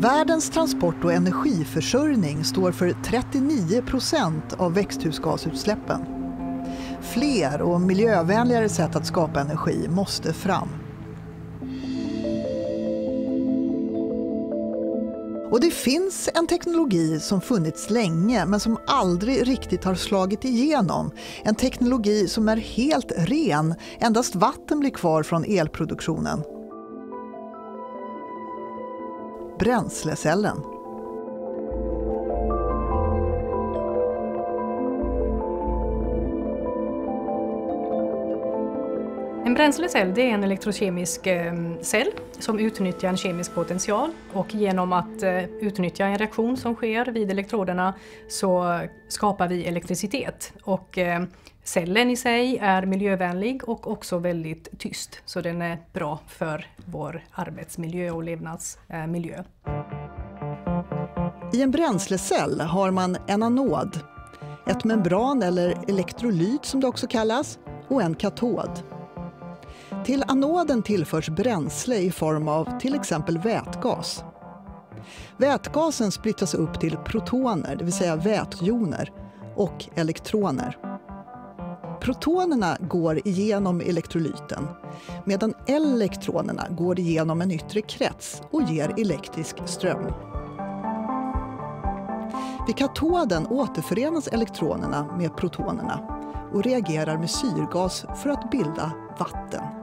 Världens transport och energiförsörjning står för 39 procent av växthusgasutsläppen. Fler och miljövänligare sätt att skapa energi måste fram. Och det finns en teknologi som funnits länge men som aldrig riktigt har slagit igenom. En teknologi som är helt ren, endast vatten blir kvar från elproduktionen. Bränslecellen. En bränslecell det är en elektrokemisk ehm, cell som utnyttjar en kemisk potential och genom att eh, utnyttja en reaktion som sker vid elektroderna så skapar vi elektricitet. Och ehm, cellen i sig är miljövänlig och också väldigt tyst så den är bra för vår arbetsmiljö och levnadsmiljö. Eh, I en bränslecell har man en anod, ett membran eller elektrolyt som det också kallas och en katod. Till anoden tillförs bränsle i form av till exempel vätgas. Vätgasen splittras upp till protoner, det vill säga vätjoner, och elektroner. Protonerna går igenom elektrolyten medan elektronerna går igenom en yttre krets och ger elektrisk ström. Vid katoden återförenas elektronerna med protonerna och reagerar med syrgas för att bilda vatten.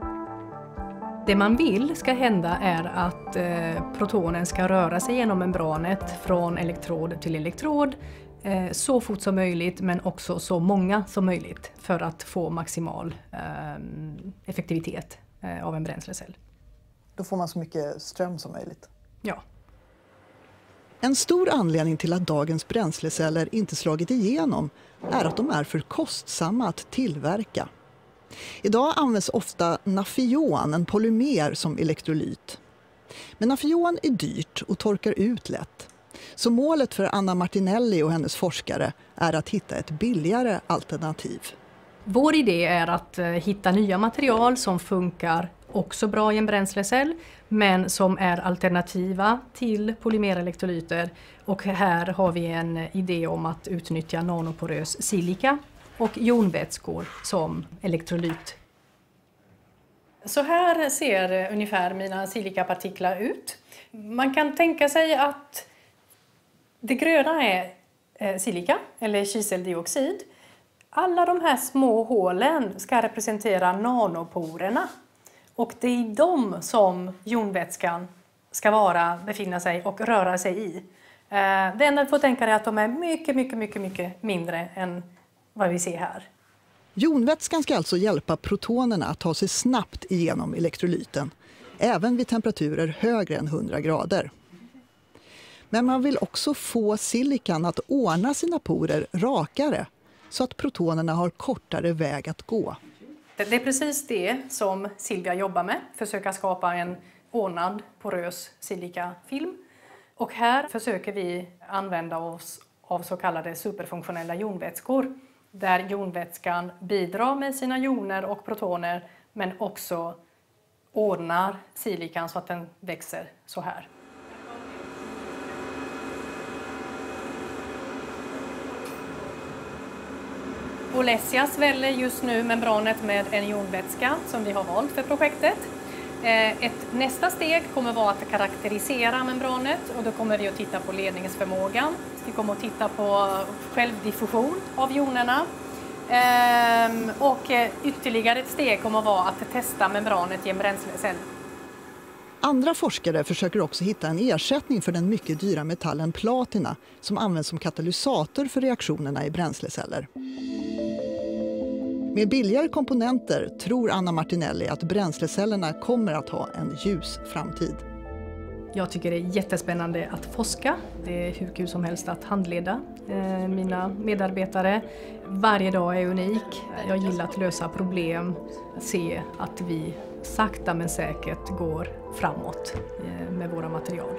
Det man vill ska hända är att eh, protonen ska röra sig genom membranet från elektrod till elektrod eh, så fort som möjligt men också så många som möjligt för att få maximal eh, effektivitet av en bränslecell. Då får man så mycket ström som möjligt? Ja. En stor anledning till att dagens bränsleceller inte slagit igenom är att de är för kostsamma att tillverka. Idag används ofta nafion, en polymer, som elektrolyt. Men nafion är dyrt och torkar ut lätt. Så målet för Anna Martinelli och hennes forskare är att hitta ett billigare alternativ. Vår idé är att eh, hitta nya material som funkar också bra i en bränslecell men som är alternativa till polymerelektrolyter. Och här har vi en eh, idé om att utnyttja nanoporös silika och jonvätskor som elektrolyt. Så här ser ungefär mina silikapartiklar ut. Man kan tänka sig att det gröna är eh, silika, eller kiseldioxid. Alla de här små hålen ska representera nanoporerna. Och det är i dem som jonvätskan ska vara, befinna sig och röra sig i. Eh, det enda du får tänka dig är att de är mycket, mycket, mycket, mycket mindre än vad vi ser här. Jonvätskan ska alltså hjälpa protonerna att ta sig snabbt igenom elektrolyten, även vid temperaturer högre än 100 grader. Men man vill också få silikan att ordna sina porer rakare så att protonerna har kortare väg att gå. Det är precis det som Silvia jobbar med, försöka skapa en ordnad porös silikafilm. Och här försöker vi använda oss av så kallade superfunktionella jonvätskor där jonvätskan bidrar med sina joner och protoner men också ordnar silikan så att den växer så här. Olesias väller just nu membranet med en jonvätska som vi har valt för projektet. Eh, ett nästa steg kommer vara att karaktärisera membranet och då kommer vi att titta på ledningsförmågan. Vi kommer att titta på självdiffusion av jonerna. Ehm, och eh, ytterligare ett steg kommer att vara att testa membranet i en bränslecell. Andra forskare försöker också hitta en ersättning för den mycket dyra metallen platina som används som katalysator för reaktionerna i bränsleceller. Med billigare komponenter tror Anna Martinelli att bränslecellerna kommer att ha en ljus framtid. Jag tycker det är jättespännande att forska. Det är hur kul som helst att handleda eh, mina medarbetare. Varje dag är unik. Jag gillar att lösa problem, se att vi sakta men säkert går framåt eh, med våra material.